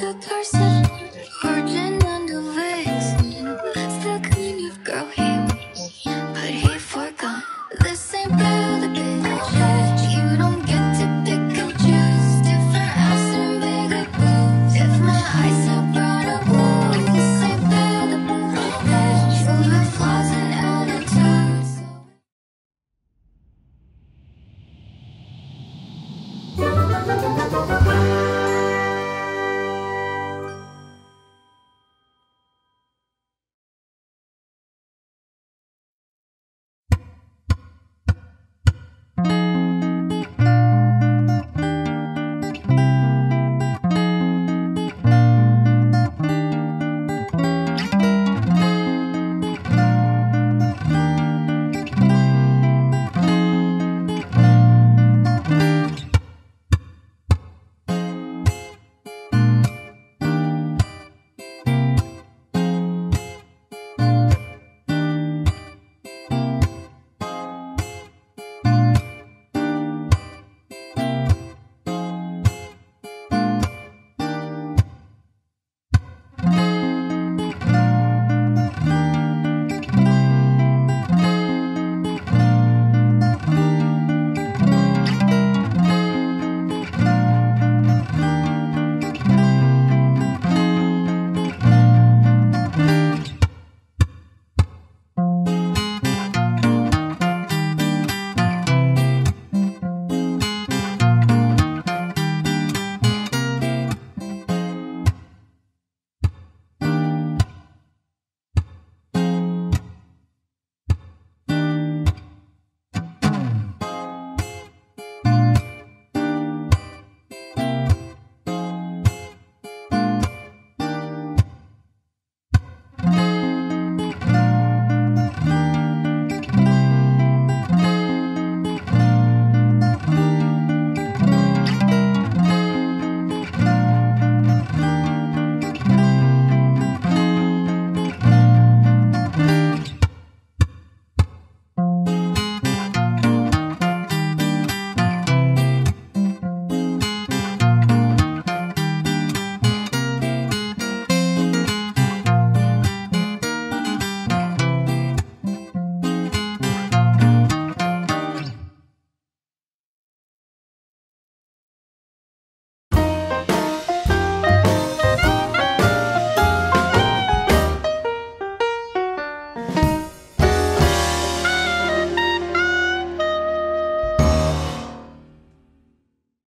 the person Hurtling on the legs. Still clean your girl here But he forgot This ain't really big You don't get to pick and choose. Different house and bigger boobs. If my eyes are brown or blue This ain't really big Full of flaws and attitudes. Thank